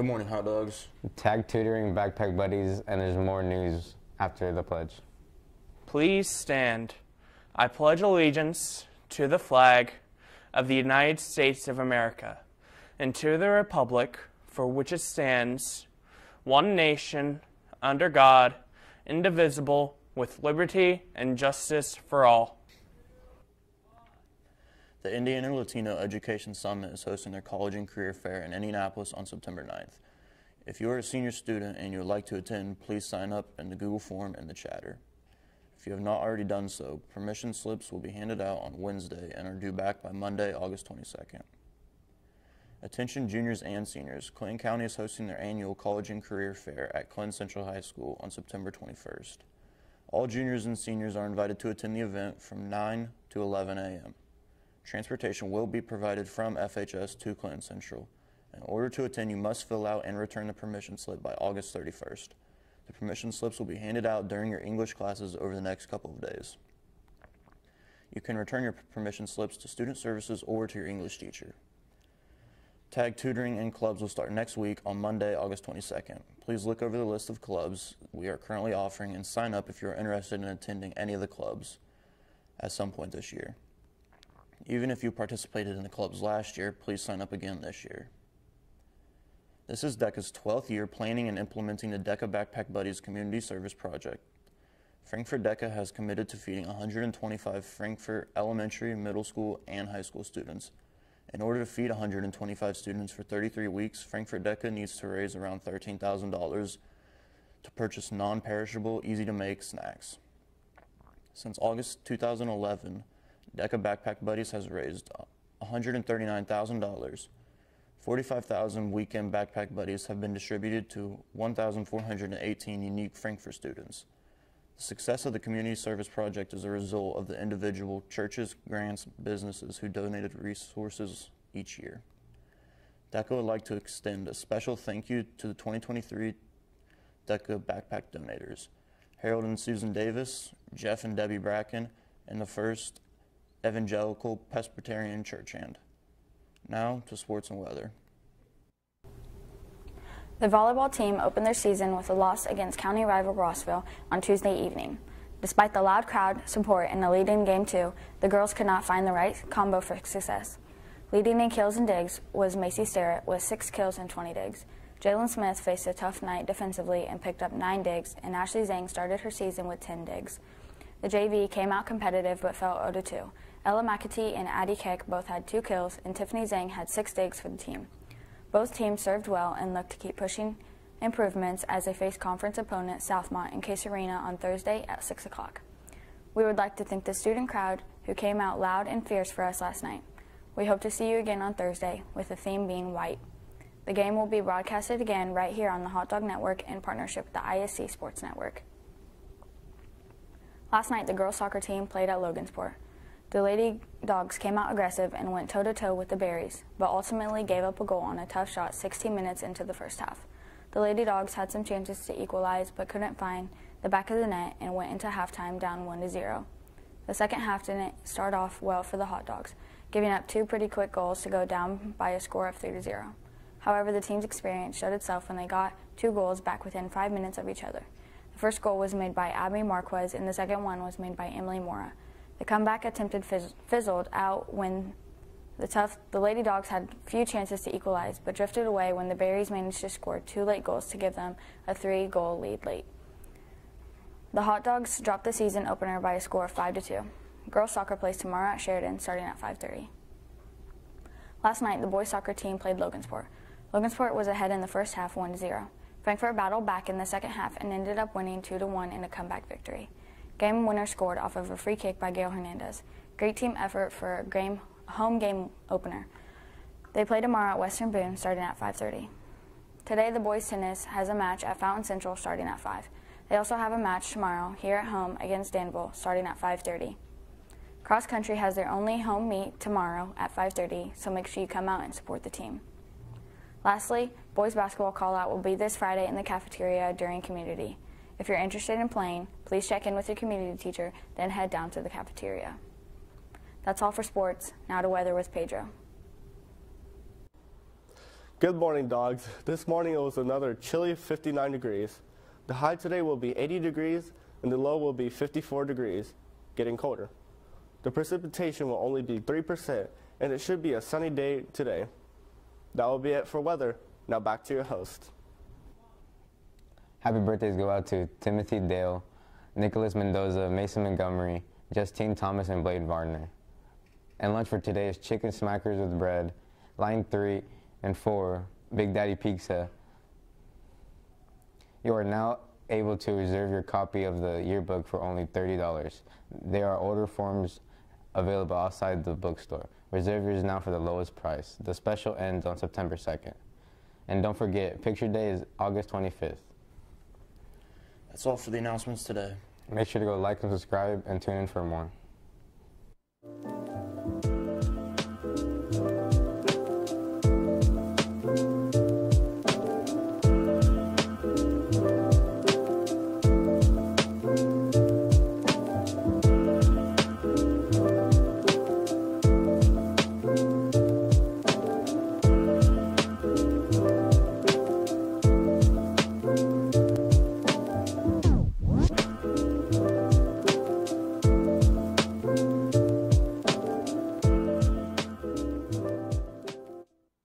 Good morning, hot dogs. Tag tutoring backpack buddies, and there's more news after the pledge. Please stand. I pledge allegiance to the flag of the United States of America and to the republic for which it stands, one nation, under God, indivisible, with liberty and justice for all. The Indiana Latino Education Summit is hosting their college and career fair in Indianapolis on September 9th. If you are a senior student and you would like to attend, please sign up in the Google form in the chatter. If you have not already done so, permission slips will be handed out on Wednesday and are due back by Monday, August 22nd. Attention juniors and seniors, Clinton County is hosting their annual College and Career Fair at Clinton Central High School on September 21st. All juniors and seniors are invited to attend the event from 9 to 11 a.m. Transportation will be provided from FHS to Clinton Central. In order to attend, you must fill out and return the permission slip by August 31st. The permission slips will be handed out during your English classes over the next couple of days. You can return your permission slips to student services or to your English teacher. Tag tutoring and clubs will start next week on Monday, August 22nd. Please look over the list of clubs we are currently offering and sign up if you're interested in attending any of the clubs at some point this year. Even if you participated in the clubs last year, please sign up again this year. This is DECA's 12th year planning and implementing the DECA Backpack Buddies Community Service Project. Frankfort DECA has committed to feeding 125 Frankfort elementary, middle school, and high school students. In order to feed 125 students for 33 weeks, Frankfort DECA needs to raise around $13,000 to purchase non-perishable, easy-to-make snacks. Since August 2011, DECA Backpack Buddies has raised $139,000. 45,000 weekend backpack buddies have been distributed to 1,418 unique Frankfort students. The success of the community service project is a result of the individual churches, grants, businesses who donated resources each year. DECA would like to extend a special thank you to the 2023 DECA backpack donators, Harold and Susan Davis, Jeff and Debbie Bracken, and the First Evangelical Presbyterian Church Hand. Now to sports and weather. The volleyball team opened their season with a loss against county rival Rossville on Tuesday evening. Despite the loud crowd support in the lead in game two, the girls could not find the right combo for success. Leading in kills and digs was Macy Starrett with six kills and 20 digs. Jalen Smith faced a tough night defensively and picked up nine digs, and Ashley Zhang started her season with 10 digs. The JV came out competitive but fell 0-2. Ella McAtee and Addie Keck both had two kills, and Tiffany Zhang had six digs for the team. Both teams served well and looked to keep pushing improvements as they face conference opponent Southmont in Case Arena on Thursday at 6 o'clock. We would like to thank the student crowd who came out loud and fierce for us last night. We hope to see you again on Thursday, with the theme being white. The game will be broadcasted again right here on the Hot Dog Network in partnership with the ISC Sports Network. Last night, the girls soccer team played at Logansport. The Lady Dogs came out aggressive and went toe to toe with the Berries, but ultimately gave up a goal on a tough shot 16 minutes into the first half. The Lady Dogs had some chances to equalize but couldn't find the back of the net and went into halftime down 1 to 0. The second half didn't start off well for the Hot Dogs, giving up two pretty quick goals to go down by a score of 3 to 0. However, the team's experience showed itself when they got two goals back within five minutes of each other. The first goal was made by Abby Marquez, and the second one was made by Emily Mora. The comeback attempted fizz fizzled out when the tough the Lady Dogs had few chances to equalize, but drifted away when the Berries managed to score two late goals to give them a three-goal lead late. The Hot Dogs dropped the season opener by a score of 5 to 2. Girls soccer plays tomorrow at Sheridan starting at 5:30. Last night, the boys soccer team played Logansport. Logansport was ahead in the first half 1-0. Frankfort battled back in the second half and ended up winning 2-1 in a comeback victory. Game winner scored off of a free kick by Gail Hernandez. Great team effort for a game, home game opener. They play tomorrow at Western Boone starting at 5.30. Today, the boys tennis has a match at Fountain Central starting at 5. They also have a match tomorrow here at home against Danville starting at 5.30. Cross country has their only home meet tomorrow at 5.30, so make sure you come out and support the team. Lastly, boys basketball call out will be this Friday in the cafeteria during community. If you're interested in playing, please check in with your community teacher, then head down to the cafeteria. That's all for sports. Now to weather with Pedro. Good morning, dogs. This morning it was another chilly 59 degrees. The high today will be 80 degrees and the low will be 54 degrees, getting colder. The precipitation will only be 3% and it should be a sunny day today. That will be it for weather. Now back to your host. Happy birthdays go out to Timothy Dale, Nicholas Mendoza, Mason Montgomery, Justine Thomas, and Blade Varner. And lunch for today is chicken smackers with bread, line three and four, Big Daddy Pizza. You are now able to reserve your copy of the yearbook for only $30. There are order forms available outside the bookstore. Reserve yours now for the lowest price. The special ends on September 2nd. And don't forget, picture day is August 25th. That's all for the announcements today. Make sure to go like and subscribe and tune in for more.